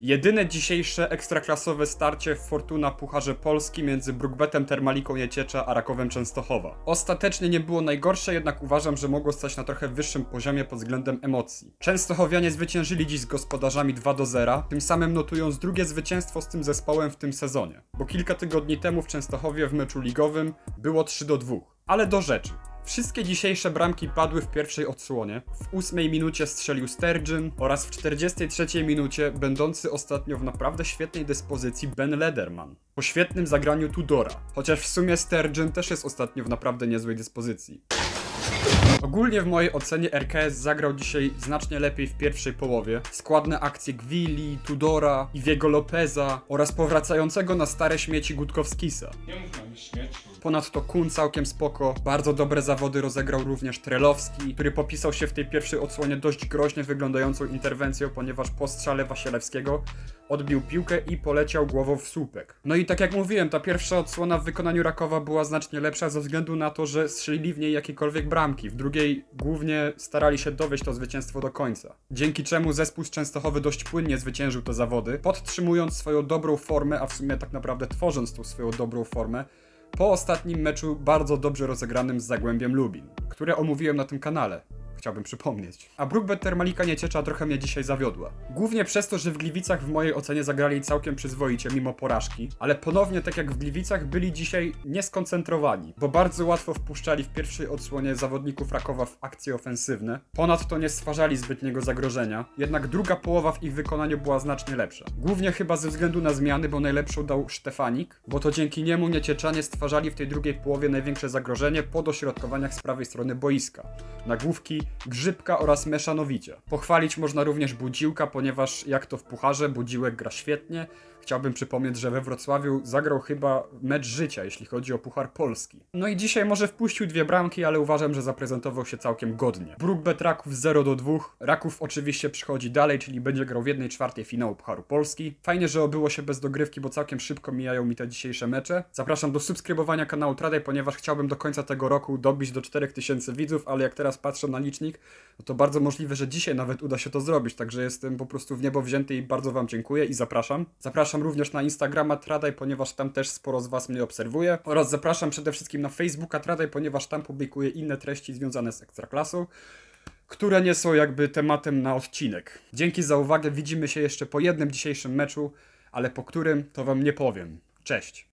Jedyne dzisiejsze ekstraklasowe starcie w Fortuna Pucharze Polski między Brookbetem Termaliką Jeciecza a Rakowem Częstochowa. Ostatecznie nie było najgorsze, jednak uważam, że mogło stać na trochę wyższym poziomie pod względem emocji. Częstochowianie zwyciężyli dziś z gospodarzami 2 do 0, tym samym notując drugie zwycięstwo z tym zespołem w tym sezonie. Bo kilka tygodni temu w Częstochowie w meczu ligowym było 3 do 2. Ale do rzeczy. Wszystkie dzisiejsze bramki padły w pierwszej odsłonie. W ósmej minucie strzelił Sturgeon oraz w 43 minucie będący ostatnio w naprawdę świetnej dyspozycji Ben Lederman. Po świetnym zagraniu Tudora. Chociaż w sumie Sturgeon też jest ostatnio w naprawdę niezłej dyspozycji. Ogólnie w mojej ocenie RKS zagrał dzisiaj znacznie lepiej w pierwszej połowie. Składne akcje Gwili, Tudora, Iwiego Lopeza oraz powracającego na stare śmieci Gutkowskisa. Nie mów nam śmieci. Ponadto Kun całkiem spoko. Bardzo dobre zawody rozegrał również Trelowski, który popisał się w tej pierwszej odsłonie dość groźnie wyglądającą interwencją, ponieważ po strzale Wasielewskiego odbił piłkę i poleciał głową w słupek. No i tak jak mówiłem, ta pierwsza odsłona w wykonaniu Rakowa była znacznie lepsza ze względu na to, że strzelili w niej jakiekolwiek bramki. W drugiej głównie starali się dowieść to zwycięstwo do końca. Dzięki czemu zespół z Częstochowy dość płynnie zwyciężył te zawody, podtrzymując swoją dobrą formę, a w sumie tak naprawdę tworząc tą swoją dobrą formę, po ostatnim meczu bardzo dobrze rozegranym z Zagłębiem Lubin, które omówiłem na tym kanale. Chciałbym przypomnieć. A Brookbet Termalika Nieciecza trochę mnie dzisiaj zawiodła. Głównie przez to, że w Gliwicach w mojej ocenie zagrali całkiem przyzwoicie mimo porażki, ale ponownie tak jak w Gliwicach byli dzisiaj nieskoncentrowani, bo bardzo łatwo wpuszczali w pierwszej odsłonie zawodników Rakowa w akcje ofensywne. Ponadto nie stwarzali zbytniego zagrożenia, jednak druga połowa w ich wykonaniu była znacznie lepsza. Głównie chyba ze względu na zmiany, bo najlepszą dał Sztefanik, bo to dzięki niemu Niecieczanie stwarzali w tej drugiej połowie największe zagrożenie po dośrodkowaniach z prawej strony boiska. Nagłówki, Grzybka oraz Meszanowicie. Pochwalić można również Budziłka, ponieważ jak to w Pucharze, Budziłek gra świetnie. Chciałbym przypomnieć, że we Wrocławiu zagrał chyba mecz życia, jeśli chodzi o Puchar Polski. No i dzisiaj może wpuścił dwie bramki, ale uważam, że zaprezentował się całkiem godnie. Brookbet Raków 0 do 2. Raków oczywiście przychodzi dalej, czyli będzie grał w 1 czwartej finału Pucharu Polski. Fajnie, że obyło się bez dogrywki, bo całkiem szybko mijają mi te dzisiejsze mecze. Zapraszam do subskrybowania kanału Tradej, ponieważ chciałbym do końca tego roku dobić do 4000 widzów, ale jak teraz patrzę na licznik, no to bardzo możliwe, że dzisiaj nawet uda się to zrobić, także jestem po prostu w niebo wzięty i bardzo Wam dziękuję i zapraszam. Zapraszam również na Instagrama Tradaj, ponieważ tam też sporo z Was mnie obserwuje oraz zapraszam przede wszystkim na Facebooka Tradaj, ponieważ tam publikuję inne treści związane z Ekstraklasą które nie są jakby tematem na odcinek. Dzięki za uwagę, widzimy się jeszcze po jednym dzisiejszym meczu, ale po którym to Wam nie powiem. Cześć!